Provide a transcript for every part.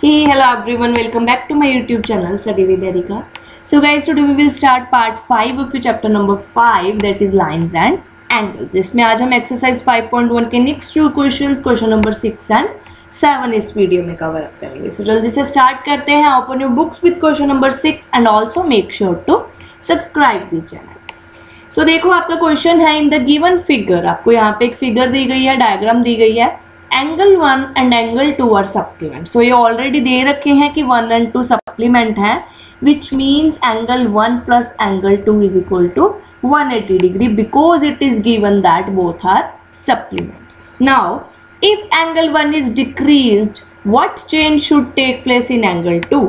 Hey, hello everyone, welcome back to my YouTube channel Study with Erika. So guys, today we will start part 5 of your chapter number 5 that is lines and angles. इसमें आज हम exercise 5.1 के next two questions, question number 6 and 7 इस video में cover up करेंगे so so, जल्दी से start करते हैं open your books with question number 6 and also make sure to subscribe the channel so देखो आपका क्वेश्चन है इन द गिवन फिगर आपको यहाँ पे एक फिगर दी गई है डायग्राम दी गई है angle one and angle two are supplement. So ये ऑलरेडी दे रखे हैं कि वन एंड टू सप्लीमेंट हैं which means angle one plus angle two is equal to one eighty degree because it is given that both are supplement now if angle one is decrease what change should take place in angle two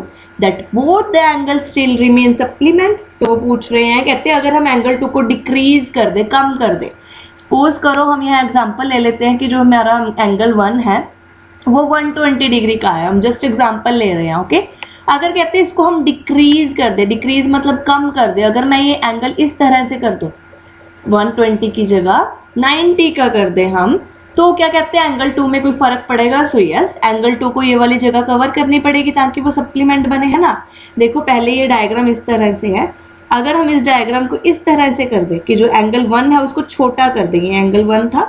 that both the angle still remain supplement तो पूछ रहे हैं, कहते हैं, अगर हम angle two को decrease कर दे, कम कर दे सपोज़ करो हम यहाँ एग्जांपल ले लेते हैं कि जो हमारा एंगल वन है, वो 120 डिग्री का है, हम जस्ट एग्जांपल ले रहे हैं ओके अगर कहते हैं इसको हम डिक्रीज कर दे डिक्रीज मतलब कम कर दे, अगर मैं ये एंगल इस तरह से कर दूँ 120 की जगह 90 का कर दे हम तो क्या कहते हैं एंगल टू में कोई फ़र्क पड़ेगा? सो यस एंगल टू को ये वाली जगह कवर करनी पड़ेगी ताकि वो सप्लीमेंट बने, है ना? देखो, पहले ये डायग्राम इस तरह से है। अगर हम इस डायग्राम को इस तरह से कर दें कि जो एंगल वन है, उसको छोटा कर देंगे एंगल वन था,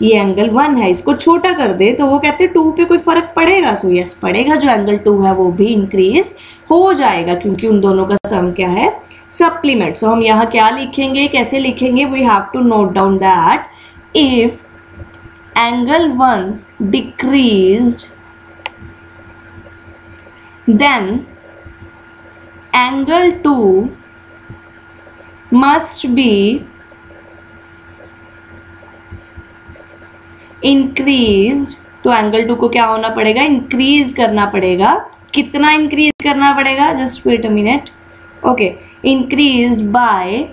ये एंगल वन है, इसको छोटा कर दे तो वो कहते हैं टू पे कोई फ़र्क पड़ेगा? सो यस पड़ेगा जो एंगल टू है, वो भी इंक्रीज हो जाएगा, क्योंकि उन दोनों का सम क्या है? सप्लीमेंट सो हम यहाँ क्या लिखेंगे, कैसे लिखेंगे? We have to note down that if angle one decreased then angle two must be increase तो एंगल टू को क्या होना पड़ेगा? इंक्रीज करना पड़ेगा। कितना इंक्रीज करना पड़ेगा? Just wait a minute okay increase by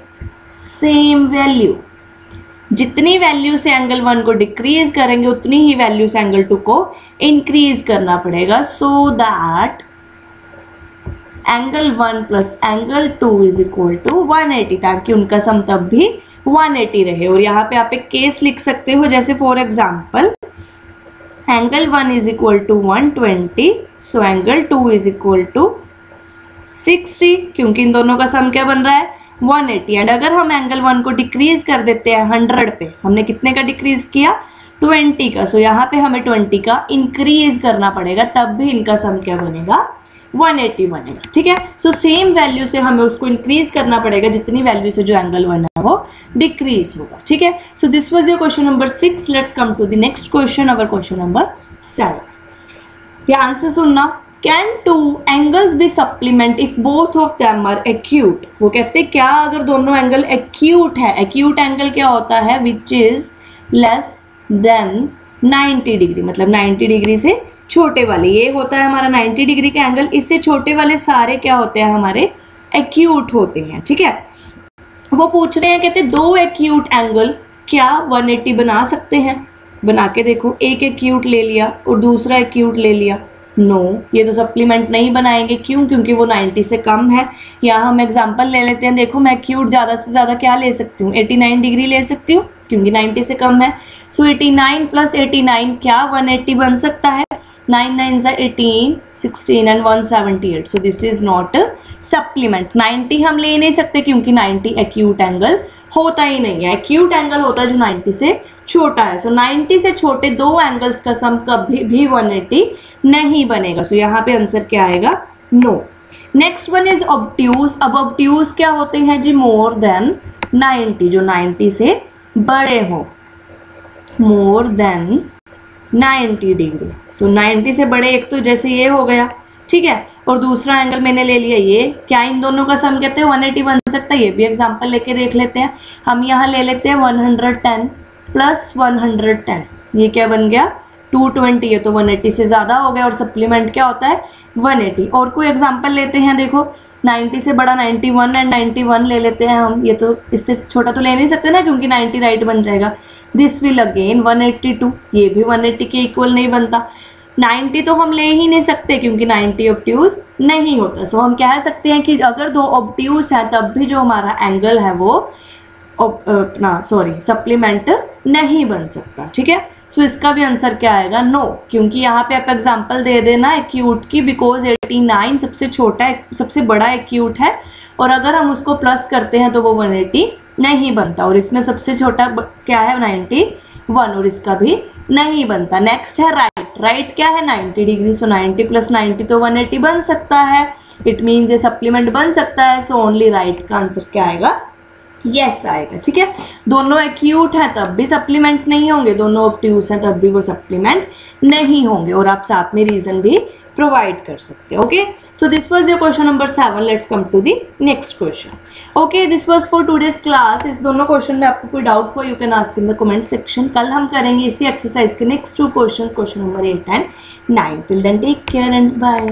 same value जितनी वैल्यू से एंगल वन को डिक्रीज करेंगे, उतनी ही वैल्यू से एंगल टू को इंक्रीज करना पड़ेगा। So that angle one plus angle two is equal to one eighty ताकि उनका सम तब भी 180 रहे। और यहाँ पे आप एक केस लिख सकते हो, जैसे for example angle one is equal to one twenty so angle two is equal to sixty क्योंकि इन दोनों का सम क्या बन रहा है? 180 एंड अगर हम एंगल वन को डिक्रीज कर देते हैं 100 पे, हमने कितने का डिक्रीज किया? 20 का. सो so, यहाँ पे हमें 20 का इंक्रीज करना पड़ेगा, तब भी इनका सम क्या बनेगा? 180 बनेगा. ठीक है? सो सेम वैल्यू से हमें उसको इंक्रीज करना पड़ेगा, जितनी वैल्यू से जो एंगल वन है, वो डिक्रीज होगा. ठीक है? So this was your question number six let's come to the next question our question number seven ध्यान से सुनना. Can two angles be supplement if both of them are acute वो कहते हैं, क्या अगर दोनों एंगल एक्यूट है? एक्यूट एंगल क्या होता है? Which is less than 90 degree मतलब 90 डिग्री से छोटे वाले। ये होता है हमारा 90 डिग्री का एंगल इससे छोटे वाले सारे क्या होते हैं? हमारे एक्यूट होते हैं। ठीक है? वो पूछ रहे हैं, कहते दो एक्यूट एंगल क्या 180 बना सकते हैं? बना के देखो, एक एक्यूट ले लिया और दूसरा एक्यूट ले लिया। नो no, ये तो सप्लीमेंट नहीं बनाएँगे। क्यों? क्योंकि वो 90 से कम है। यहाँ हम एग्जांपल ले लेते हैं। देखो मैं क्यूट ज़्यादा से ज़्यादा क्या ले सकती हूँ? 89 डिग्री ले सकती हूँ क्योंकि 90 से कम है। सो so, 89 प्लस 89 क्या 180 बन सकता है? 9 9 ज़ा 18 16 and 178 so this is not supplement 90 हम ले नहीं सकते क्योंकि 90 एक्यूट एंगल होता ही नहीं है। एक्यूट एंगल होता है जो 90 से छोटा है। सो so, 90 से छोटे दो एंगल्स का सम कभी भी 180 नहीं बनेगा। सो so, यहाँ पे आंसर क्या आएगा? No next one is obtuse अब ऑब्ट्यूज क्या होते हैं जी? मोर देन 90 जो 90 से बड़े हों। मोर देन 90 डिग्री सो 90 से बड़े एक तो जैसे ये हो गया। ठीक है? और दूसरा एंगल मैंने ले लिया ये। क्या इन दोनों का सम कहते हैं? 180 बन सकता है? ये भी एग्जांपल लेके देख लेते हैं। हम यहाँ ले लेते हैं 110 प्लस 110 ये क्या बन गया? 220 ये तो 180 से ज़्यादा हो गया और सप्लीमेंट क्या होता है? वन 180 और कोई एग्जांपल लेते हैं, देखो 90 से बड़ा 91 एंड 91 ले लेते हैं हम। ये तो इससे छोटा तो ले नहीं सकते ना, क्योंकि 90 राइट बन जाएगा। दिस विल अगेन 182 ये भी 180 के इक्वल नहीं बनता। 90 तो हम ले ही नहीं सकते, क्योंकि 90 ऑप्ट्यूज नहीं होता। सो हम कह सकते हैं कि अगर दो ऑप्ट्यूज हैं, तब भी जो हमारा एंगल है वो अपना सॉरी सप्लीमेंट नहीं बन सकता ठीक है? सो इसका भी आंसर क्या आएगा? नो no, क्योंकि यहाँ पे आप एग्जांपल दे देना एक्यूट की बिकॉज़ 89 सबसे छोटा सबसे बड़ा एक्यूट है और अगर हम उसको प्लस करते हैं तो वो 180 नहीं बनता और इसमें सबसे छोटा क्या है? 91 और इसका भी नहीं बनता। नेक्स्ट है राइट राइट क्या है? 90 डिग्री सो 90 प्लस 90 तो 180 बन सकता है। इट मीन्स ये सप्लीमेंट बन सकता है सो ओनली राइट का आंसर क्या आएगा? यस आएगा, ठीक है? दोनों एक्यूट हैं, तब भी सप्लीमेंट नहीं होंगे, दोनों ऑप्ट्यूस हैं, तब भी वो सप्लीमेंट नहीं होंगे, और आप साथ में रीजन भी प्रोवाइड कर सकते हैं okay so this was your question number seven let's come to the next question okay this was for today's class इस दोनों क्वेश्चन में आपको कोई डाउट हुआ you can ask in the comment section कल हम करेंगे इसी एक्सरसाइज के next two question question number eight and nine till then take care and bye